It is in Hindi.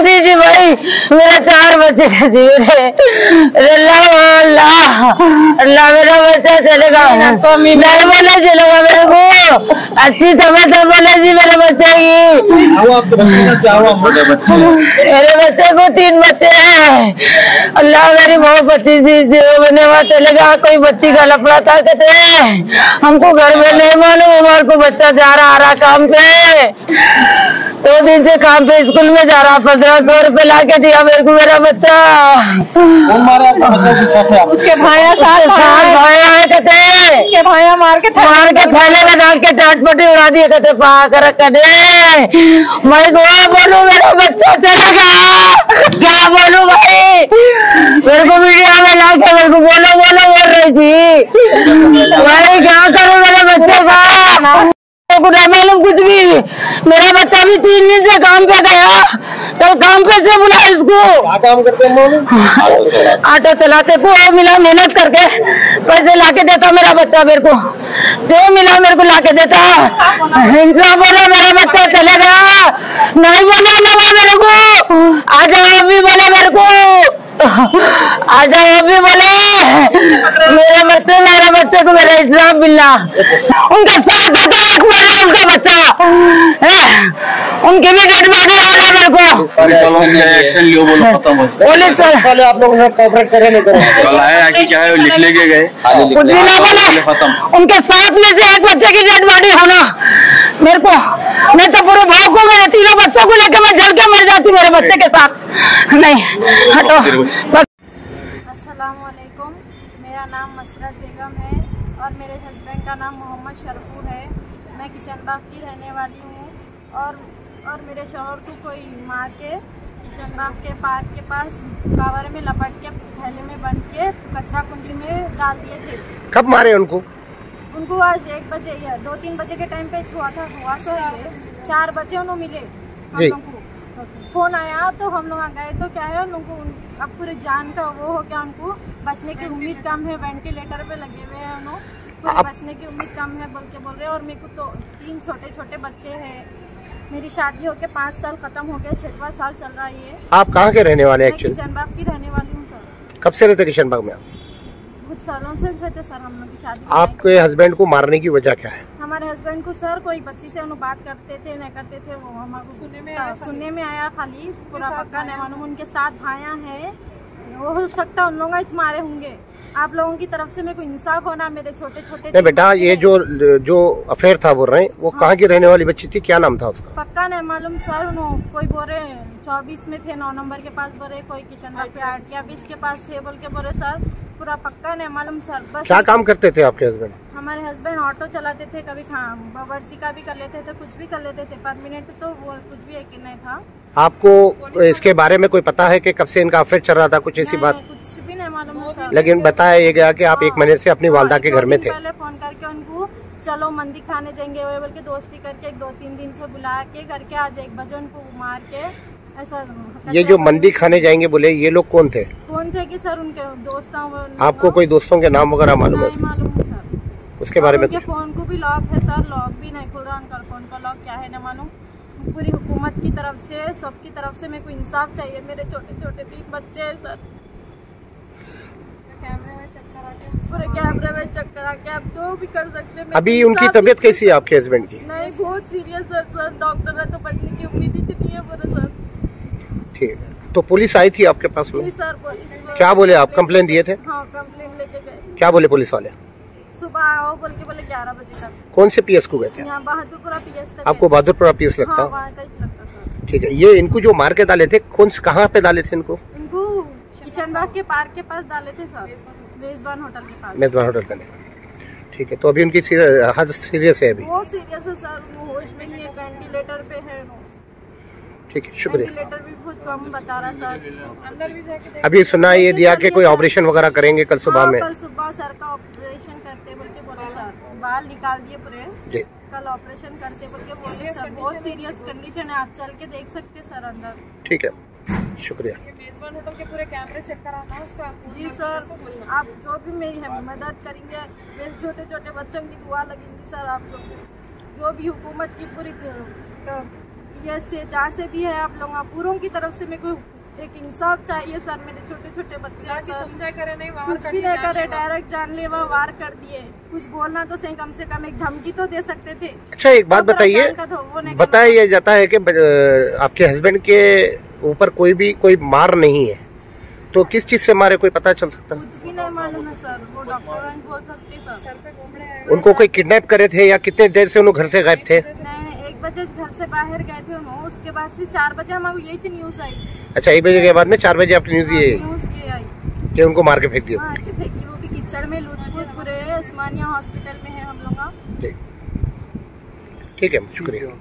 दे दीजिए भाई मेरा चार बच्चे अल्लाह अल्लाह। अल्लाह मेरा बच्चा चलेगा। नहीं बोले चलेगा मेरे को। अच्छी समय तो बोले जी मेरे बच्चे की। हैं। मेरे बच्चे को तीन बच्चे हैं। अल्लाह मेरी बहुत बच्ची थी जो मैंने वहाँ चलेगा कोई बच्ची का लफड़ा था कहते हैं हमको घर में नहीं मालूम हमारे को बच्चा जा रहा आ रहा काम पे। दो दिन से काम पे स्कूल में जा रहा पंद्रह सौ रुपए ला के दिया मेरे को मेरा बच्चा। है? उसके भाया साथ साथ भाया है कहते उसके भाया मार के मार के थैले में डाल के टाटपटी उड़ा दिए कहते पा कर कदे। मैं गोवा बोलूँ मेरा बच्चा चलेगा क्या बोलू भाई? मेरे को मीडिया में ला के मेरे को बोलो बोलो बोल रही थी। भाई क्या करूँ मेरे बच्चे का मेरे को नहीं मालूम कुछ भी मेरा बच्चा भी तीन दिन से काम पे गया। तो काम पे से बुला इसको। काम करते हैं ऑटो चलाते को मिला मेहनत करके पैसे लाके देता मेरा बच्चा मेरे को। जो मिला मेरे को लाके देता। इंसान बोले मेरा बच्चा चले गया। नहीं बोला लगा मेरे को। आ जाओ अभी बोले मेरे को। आ जाओ अभी बोले। मेरे बच्चे मेरे बच्चे को मेरा इस्लाम मिला। उनका साथ है मेरा। उनकी भी डेड बॉडी आ रहा है मेरे को। एक्शन लियो बोलो खत्म पहले आप लोगों के कॉपरेट करे नहीं करे। कल आया कि क्या है लिख लेके गए। कुछ भी ना बोले उनके साथ में से एक बच्चे की डेड बॉडी होना। मेरे को मैं तो पूरे भाव को मेरे तीनों बच्चों को लेकर मैं जल के मर जाती मेरे बच्चे के साथ। नहीं हटो। बस। असलकुम मेरा नाम मसरत बेगम है और मेरे हस्बैंड का नाम मोहम्मद शरफूर है। मैं किशनबाग की रहने वाली हूँ और और मेरे शोहर को कोई मार के किशनबाग के पार्क के पास कावर में लपट के थैले में बन के कचरा कुंडी में डाल दिए थे। कब मारे उनको? उनको आज एक बजे या दो तीन बजे के टाइम पे हुआ था हुआ सो ये चार बजे। उन्होंने मिले हम लोग को। फ़ोन आया तो हम लोग गए तो क्या है उनको उन- अब पूरे जान का वो हो गया उनको। बचने की उम्मीद कम है वेंटिलेटर पे लगे हुए हैं उन्होंने पूरे बचने की उम्मीद कम है बोल के बोल रहे हैं। और मेरे को तो तीन छोटे छोटे बच्चे हैं। मेरी शादी होके पाँच साल खत्म हो गया छठवा साल चल रहा है आप कहाँ के रहने वाले किशनबाग की रहने वाली हूँ सर। कब से रहते किशन बाग में आप? कुछ सालों से रहते सर हम लोग की शादी आपके हस्बैंड को मारने की वजह क्या है? हमारे हस्बैंड को सर कोई बच्ची से उन्होंने बात करते थे नहीं करते थे वो हमारे सुनने में आया सुनने में आया खाली। पूरा पक्का नहीं मालूम उनके साथ भाया है। हो सकता है उन लोग ही मारे होंगे। आप लोगों की तरफ़ से मेरे को इंसाफ होना मेरे छोटे छोटे नहीं बेटा ये जो जो अफेयर था बोल रहे हैं वो कहाँ की रहने वाली बच्ची थी? क्या नाम था उसका? पक्का नहीं मालूम सर नो कोई बोले चौबीस में थे नौ नंबर के पास बोले कोई किचन के आठ या बीस के पास थे बोल के बोले सर पूरा पक्का नहीं मालूम सर बस क्या काम करते थे आपके हस्बैंड हमारे हस्बैंड ऑटो चलाते थे कभी बावर्ची का भी कर लेते थे कुछ भी कर लेते थे परमानेंट तो वो कुछ भी एक नहीं था। आपको इसके बारे में कोई पता है कि कब से इनका अफेयर चल रहा था कुछ ऐसी बात? कुछ भी नहीं मालूम लेकिन बताया ये गया कि आप एक महीने से अपनी वालदा के घर में थे। पहले फ़ोन करके उनको चलो मंदिर खाने जाएँगे वो बोल के दोस्ती करके एक दो तीन दिन से बुला के करके आज एक बजे उनको मार के ऐसा ये जो मंदी खाने जाएँगे बोले ये लोग कौन थे? कौन थे कि सर उनके दोस्तों आपको कोई दोस्तों के नाम वगैरह मालूम है? है उसके बारे में फ़ोन को भी लॉक है सर लॉक भी नहीं खुल रहा उनका फ़ोन का लॉक क्या है ना मालूम? पूरी हुकूमत की तरफ़ से सबकी तरफ़ से मेरे को इंसाफ चाहिए मेरे छोटे छोटे तीन बच्चे हैं सर। पूरे कैमरे में चक्कर आके आप जो भी कर सकते हैं अभी उनकी तबीयत कैसी है आपके हस्बैंड की? नहीं बहुत सीरियस सर सर डॉक्टर है तो बचने की उम्मीद ही नहीं है पूरे सर। ठीक है। तो पुलिस आई थी आपके पास जी सर पुलिस क्या बोले आप? कंप्लेन दिए थे? हाँ कंप्लेन लेके गए। क्या बोले पुलिस वाले? सुबह आओ बोल के बोले ग्यारह बजे तक। कौन से पीएस को गए थे? यहाँ बहादुरपुरा पी एस तक आपको बहादुरपुरा पीएस हाँ लगता? वहाँ का ही लगता सर ठीक है ये इनको जो मार के डाले थे कौन से कहाँ पे डाले थे इनको? इनको किशन बाग के पार्क के पास डाले थे सर। मेजबान होटल के पास। मेजबान होटल का ठीक है तो अभी उनकी हद सीरियस है अभी। बहुत सीरियस है सर। वो होश में नहीं है वेंटिलेटर पे है ठीक है शुक्रिया। वेंटिलेटर भी बता रहा सर। अंदर भी अभी सुना ये दिया कि कोई ऑपरेशन वगैरह करेंगे कल सुबह हाँ, में। कल सुबह सर का ऑपरेशन करते बोल के बोले सर। बाल निकाल दिए पूरे। जी। कल ऑपरेशन करते बोल के बोले सर। बहुत सीरियस कंडीशन है। आप चल के देख सकते सर अंदर। ठीक है शुक्रिया। मेजबान होटल के पूरे कैमरे चेक कराना उसका। जी सर आप जो भी मेरी मदद करेंगे। मेरे छोटे छोटे बच्चों की दुआ लगेंगी सर आप लोग जो भी हुकूमत की पूरी क- से जहाँ से भी है आप लोग पूरों की तरफ़ से मेरे को एक इंसाफ चाहिए सर मेरे छोटे छोटे बच्चे हैं समझा करे नहीं वहाँ कुछ भी नहीं करे डायरेक्ट जानलेवा वार कर दिए। कुछ बोलना तो सही कम से कम एक धमकी तो दे सकते थे। अच्छा एक बात बताइए। बताया जाता है कि आपके हस्बैंड के ऊपर कोई भी कोई मार नहीं है। तो किस चीज़ से मारे कोई पता चल सकता? कुछ भी नहीं मालूम है सर वो डॉक्टर बोल सकते सर सर। पे उनको कोई किडनैप करे थे या कितने देर से उन्होंने घर से गायब थे नहीं नहीं एक बजे घर से बाहर गए थे हम उसके बाद से चार बजे हमारे यही न्यूज़ आई। अच्छा एक बजे के बाद में चार बजे आपकी न्यूज़ ये आई। कि उनको मार के फेंक दिया। हाँ कि फेंकी वो भी कीचड़ में लूटपूट पूरे उस्मानिया हॉस्पिटल में है हम लोग। ठीक। ठीक है शुक्रिया।